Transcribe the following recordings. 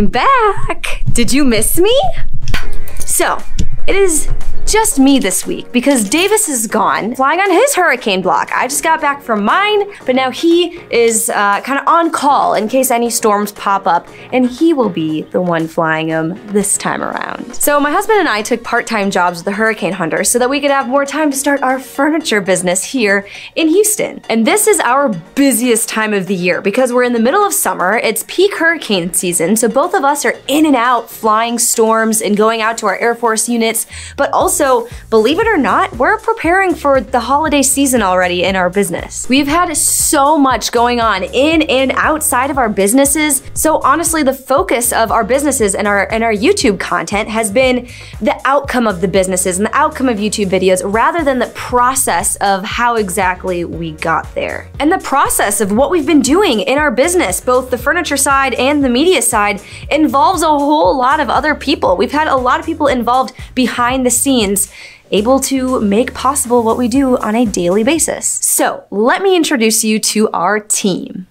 I'm back. Did you miss me? So, it is just me this week because Davis is gone, flying on his hurricane block. I just got back from mine, but now he is uh, kind of on call in case any storms pop up, and he will be the one flying them this time around. So my husband and I took part-time jobs with the Hurricane Hunter so that we could have more time to start our furniture business here in Houston. And this is our busiest time of the year because we're in the middle of summer, it's peak hurricane season, so both of us are in and out flying storms and going out to our Air Force units, but also so believe it or not, we're preparing for the holiday season already in our business. We've had so much going on in and outside of our businesses. So honestly, the focus of our businesses and our and our YouTube content has been the outcome of the businesses and the outcome of YouTube videos rather than the process of how exactly we got there. And the process of what we've been doing in our business, both the furniture side and the media side, involves a whole lot of other people. We've had a lot of people involved behind the scenes able to make possible what we do on a daily basis. So let me introduce you to our team.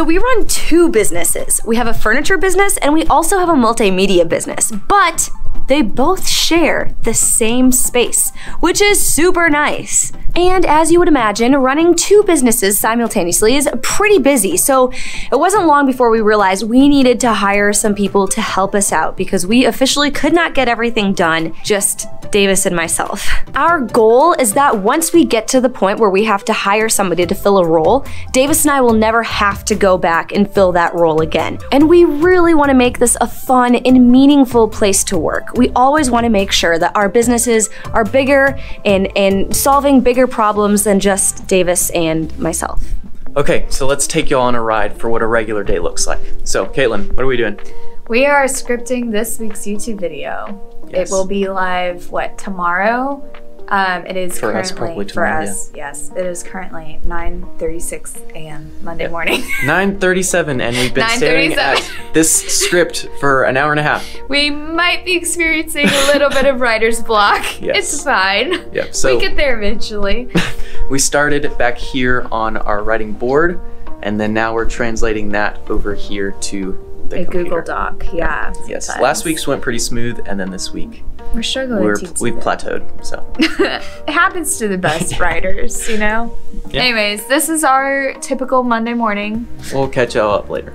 So we run two businesses. We have a furniture business and we also have a multimedia business, but they both share the same space, which is super nice. And as you would imagine, running two businesses simultaneously is pretty busy, so it wasn't long before we realized we needed to hire some people to help us out because we officially could not get everything done, just Davis and myself. Our goal is that once we get to the point where we have to hire somebody to fill a role, Davis and I will never have to go back and fill that role again. And we really want to make this a fun and meaningful place to work. We always want to make sure that our businesses are bigger and, and solving bigger problems than just Davis and myself. Okay, so let's take you all on a ride for what a regular day looks like. So, Kaitlin, what are we doing? We are scripting this week's YouTube video. Yes. It will be live, what, tomorrow? Um, it is for currently us, for us. Yeah. Yes, it is currently 9:36 a.m. Monday yeah. morning. 9:37, and we've been staring at this script for an hour and a half. We might be experiencing a little bit of writer's block. Yes. It's fine. Yep. So we get there eventually. we started back here on our writing board, and then now we're translating that over here to a computer. Google Doc. Yeah. Yes. Last week's went pretty smooth, and then this week we're struggling. We're, we've plateaued, so it happens to the best writers, you know. Yeah. Anyways, this is our typical Monday morning. We'll catch y'all up later.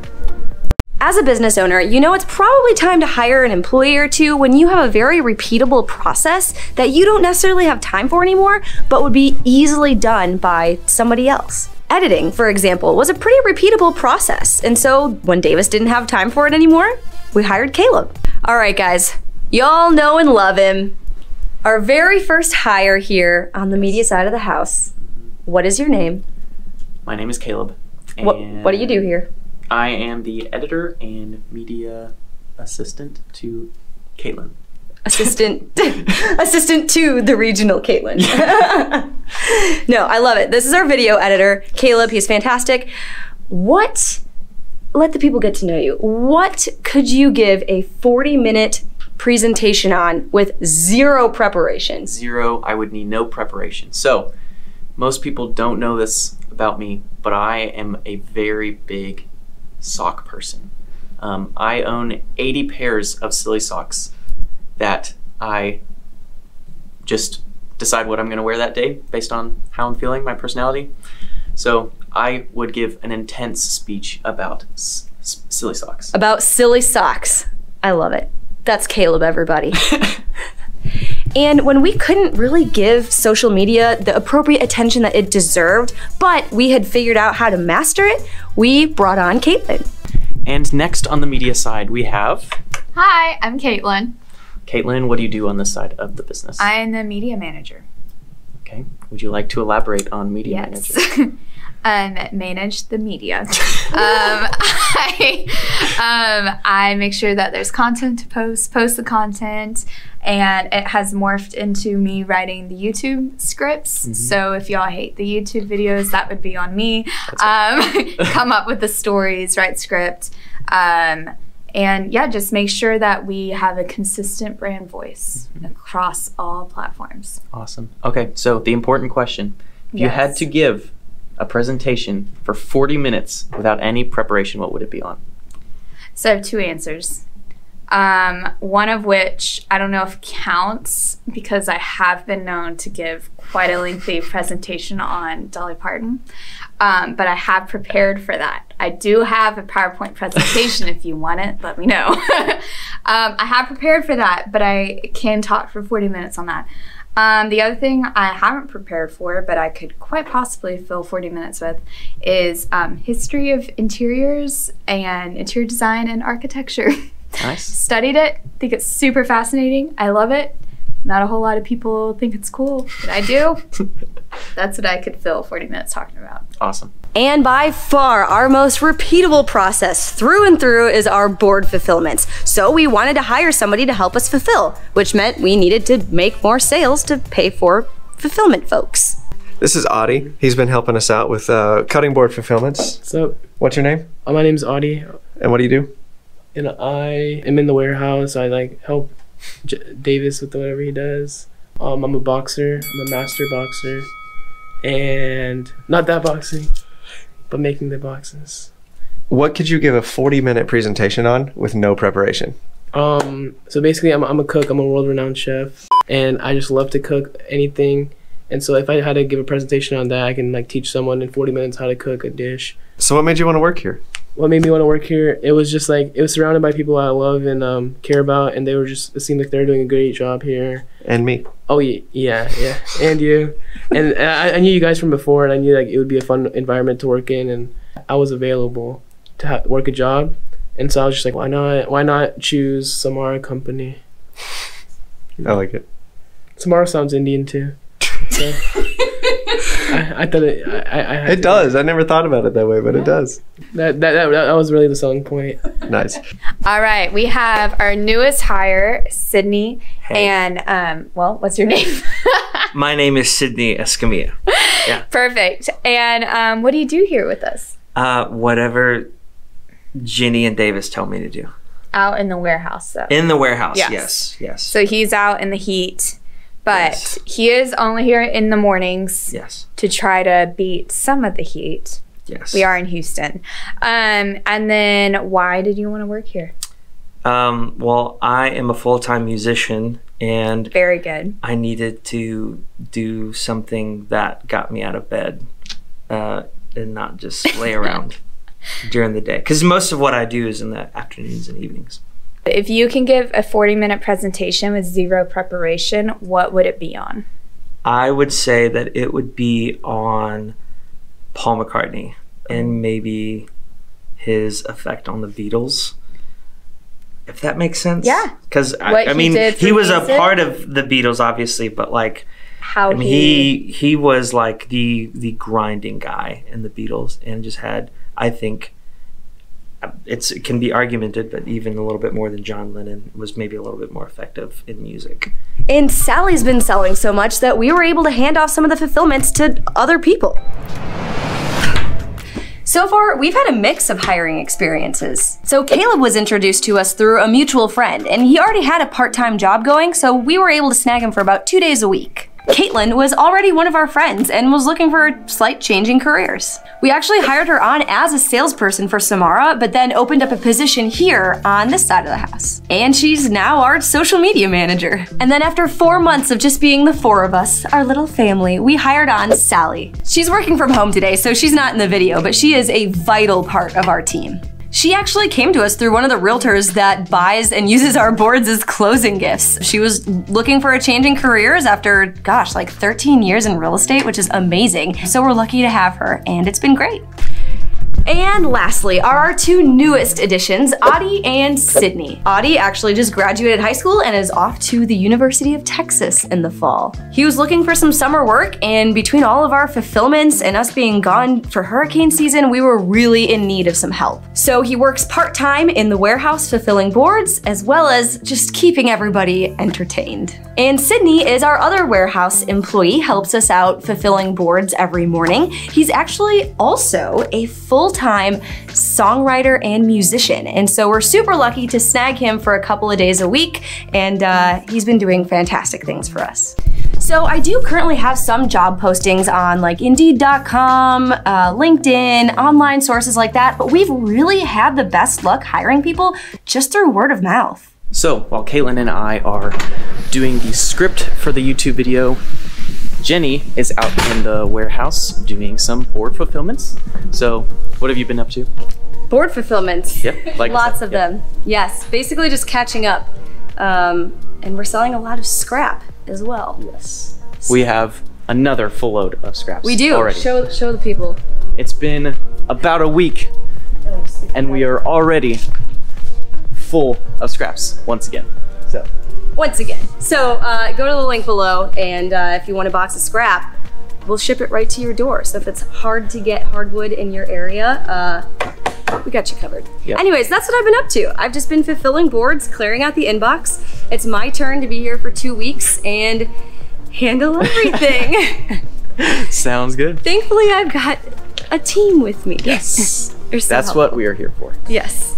As a business owner, you know it's probably time to hire an employee or two when you have a very repeatable process that you don't necessarily have time for anymore, but would be easily done by somebody else. Editing, for example, was a pretty repeatable process, and so when Davis didn't have time for it anymore, we hired Caleb. All right, guys, y'all know and love him. Our very first hire here on the media side of the house. What is your name? My name is Caleb. What, what do you do here? I am the editor and media assistant to Kaitlin assistant assistant to the regional Kaitlin. no, I love it. This is our video editor, Caleb. He's fantastic. What? Let the people get to know you. What could you give a 40 minute presentation on with zero preparation? Zero. I would need no preparation. So, most people don't know this about me, but I am a very big sock person. Um, I own 80 pairs of silly socks that I just decide what I'm going to wear that day based on how I'm feeling, my personality. So I would give an intense speech about silly socks. About silly socks. I love it. That's Caleb, everybody. and when we couldn't really give social media the appropriate attention that it deserved, but we had figured out how to master it, we brought on Kaitlin. And next on the media side, we have Hi, I'm Kaitlin. Kaitlin, what do you do on this side of the business? I am the media manager. Okay. Would you like to elaborate on media yes. manager? um, manage the media. um, I, um, I make sure that there's content to post, post the content, and it has morphed into me writing the YouTube scripts. Mm-hmm. So if y'all hate the YouTube videos, that would be on me. Um, come up with the stories, write script. Um, and yeah, just make sure that we have a consistent brand voice mm-hmm. across all platforms. Awesome. Okay, so the important question if yes. you had to give a presentation for 40 minutes without any preparation, what would it be on? So I have two answers. Um, one of which I don't know if counts because I have been known to give quite a lengthy presentation on Dolly Parton. Um, but I have prepared for that. I do have a PowerPoint presentation. if you want it, let me know. um, I have prepared for that, but I can talk for 40 minutes on that. Um, the other thing I haven't prepared for, but I could quite possibly fill 40 minutes with, is um, history of interiors and interior design and architecture. Nice. Studied it. Think it's super fascinating. I love it. Not a whole lot of people think it's cool, but I do. That's what I could fill 40 minutes talking about. Awesome. And by far, our most repeatable process through and through is our board fulfillments. So we wanted to hire somebody to help us fulfill, which meant we needed to make more sales to pay for fulfillment folks. This is Adi. He's been helping us out with uh, cutting board fulfillments. What's up? What's your name? Uh, my name's Adi. And what do you do? And I am in the warehouse. I like help J- Davis with whatever he does. Um, I'm a boxer. I'm a master boxer, and not that boxing, but making the boxes. What could you give a 40 minute presentation on with no preparation? Um, so basically, I'm, I'm a cook. I'm a world renowned chef, and I just love to cook anything. And so if I had to give a presentation on that, I can like teach someone in 40 minutes how to cook a dish. So what made you want to work here? What made me want to work here it was just like it was surrounded by people i love and um, care about and they were just it seemed like they're doing a great job here. And me. Oh yeah yeah yeah. And you. And I, I, knew you guys from before and i knew like it would be a fun environment to work in and i was available to ha- work a job. And so i was just like why not why not choose samara company? I like it. Samara sounds indian too. So. I, I, thought it. I, I it does. I never thought about it that way, but yeah. it does. That, that that that was really the selling point. nice. All right, we have our newest hire, Sydney, hey. and um, well, what's your name? My name is Sydney Escamilla. Yeah. Perfect. And um, what do you do here with us? Uh, whatever Jennie and Davis tell me to do. Out in the warehouse, though. In the warehouse, yes, yes. yes. So he's out in the heat but yes. he is only here in the mornings. Yes. To try to beat some of the heat. Yes. We are in Houston. Um, and then why did you want to work here? Um, well, I am a full time musician and very good. I needed to do something that got me out of bed uh, and not just lay around during the day. Because most of what I do is in the afternoons and evenings. If you can give a 40 minute presentation with zero preparation, what would it be on? I would say that it would be on Paul McCartney and maybe his effect on the Beatles. If that makes sense. Yeah. Because I, I, mean, he, he was a part of the Beatles, obviously, but like, how I mean, he he he was like the the grinding guy in the Beatles, and just had I think it's it can be argumented, but even a little bit more than John Lennon was maybe a little bit more effective in music. And Sally's been selling so much that we were able to hand off some of the fulfillments to other people. So far, we've had a mix of hiring experiences. So Caleb was introduced to us through a mutual friend, and he already had a part-time job going, so we were able to snag him for about two days a week. Kaitlin was already one of our friends and was looking for a slight change in careers. We actually hired her on as a salesperson for Samara, but then opened up a position here on this side of the house. And she's now our social media manager. And then after four months of just being the four of us, our little family, we hired on Sally. She's working from home today, so she's not in the video, but she is a vital part of our team. She actually came to us through one of the realtors that buys and uses our boards as closing gifts. She was looking for a change in careers after, gosh, like 13 years in real estate, which is amazing. So we're lucky to have her, and it's been great. And lastly are our two newest additions, Adi and Sydney. Adi actually just graduated high school and is off to the University of Texas in the fall. He was looking for some summer work and between all of our fulfillments and us being gone for hurricane season, we were really in need of some help. So he works part-time in the warehouse fulfilling boards as well as just keeping everybody entertained. And Sydney is our other warehouse employee, helps us out fulfilling boards every morning. He's actually also a full-time songwriter and musician. And so we're super lucky to snag him for a couple of days a week. And uh, he's been doing fantastic things for us. So I do currently have some job postings on like Indeed.com, uh, LinkedIn, online sources like that, but we've really had the best luck hiring people just through word of mouth. So while Kaitlin and I are doing the script for the YouTube video, Jennie is out in the warehouse doing some board fulfillments. So what have you been up to? Board fulfillments. Yep. Like Lots of them. Yes. Basically just catching up. Um, and we're selling a lot of scrap as well. Yes. We have another full load of scraps. We do. Already. Show show the people. It's been about a week, and we are already full of scraps once again. So once again. So uh, go to the link below, and uh, if you want a box of scrap, we'll ship it right to your door. So if it's hard to get hardwood in your area, uh, we got you covered. Yep. Anyways, that's what I've been up to. I've just been fulfilling boards, clearing out the inbox. It's my turn to be here for two weeks and handle everything. Sounds good. Thankfully, I've got a team with me. Yes. so That's helpful. what we are here for. Yes.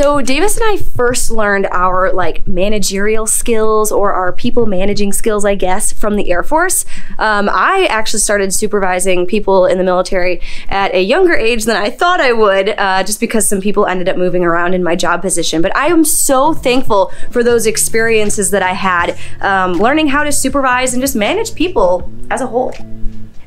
So Davis and I first learned our like managerial skills or our people managing skills, I guess, from the Air Force. Um, I actually started supervising people in the military at a younger age than I thought I would, uh, just because some people ended up moving around in my job position. But I am so thankful for those experiences that I had, um, learning how to supervise and just manage people as a whole.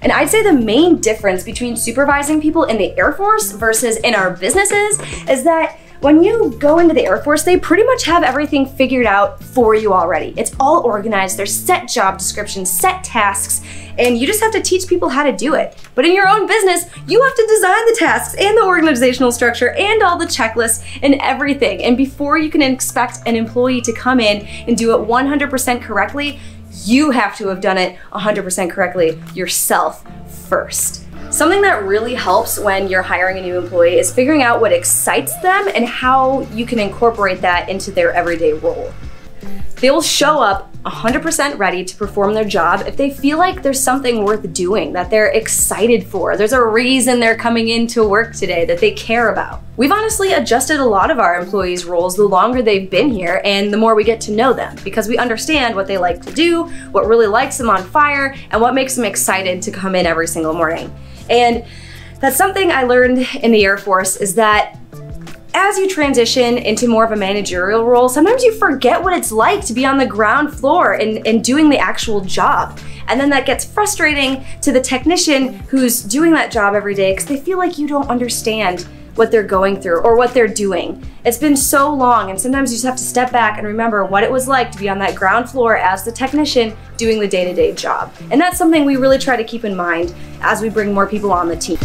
And I'd say the main difference between supervising people in the Air Force versus in our businesses is that when you go into the Air Force, they pretty much have everything figured out for you already. It's all organized, there's set job descriptions, set tasks, and you just have to teach people how to do it. But in your own business, you have to design the tasks and the organizational structure and all the checklists and everything. And before you can expect an employee to come in and do it 100% correctly, you have to have done it 100% correctly yourself first. Something that really helps when you're hiring a new employee is figuring out what excites them and how you can incorporate that into their everyday role. They will show up 100% ready to perform their job if they feel like there's something worth doing, that they're excited for. There's a reason they're coming into work today that they care about. We've honestly adjusted a lot of our employees' roles the longer they've been here and the more we get to know them because we understand what they like to do, what really lights them on fire, and what makes them excited to come in every single morning. And that's something I learned in the Air Force is that as you transition into more of a managerial role, sometimes you forget what it's like to be on the ground floor and, and doing the actual job. And then that gets frustrating to the technician who's doing that job every day because they feel like you don't understand what they're going through or what they're doing. It's been so long, and sometimes you just have to step back and remember what it was like to be on that ground floor as the technician doing the day to day job. And that's something we really try to keep in mind as we bring more people on the team.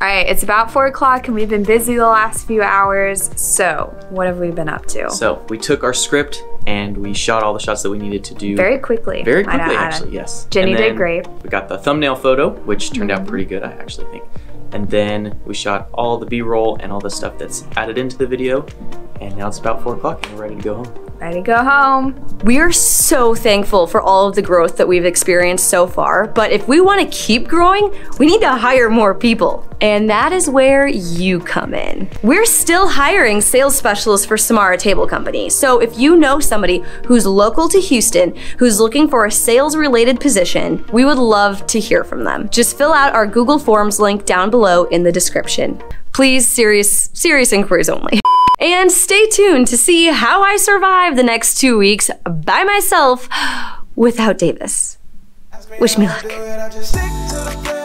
All right, it's about four o'clock and we've been busy the last few hours. So, what have we been up to? So, we took our script and we shot all the shots that we needed to do very quickly. Very quickly, actually, yes. Jennie did great. We got the thumbnail photo, which turned out mm-hmm. pretty good, I actually think. And then we shot all the B-roll and all the stuff that's added into the video. And now it's about four o'clock and we're ready to go home ready to go home. We are so thankful for all of the growth that we've experienced so far, but if we want to keep growing, we need to hire more people. And that is where you come in. We're still hiring sales specialists for Samara Table Company. So if you know somebody who's local to Houston, who's looking for a sales related position, we would love to hear from them. Just fill out our Google Forms link down below in the description. Please, serious, serious inquiries only. And stay tuned to see how I survive the next two weeks by myself without Davis. Wish me luck.